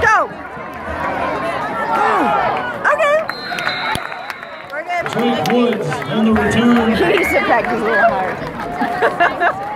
Go! Okay. We're good. Trent Woods on the return. He used to practice a little hard.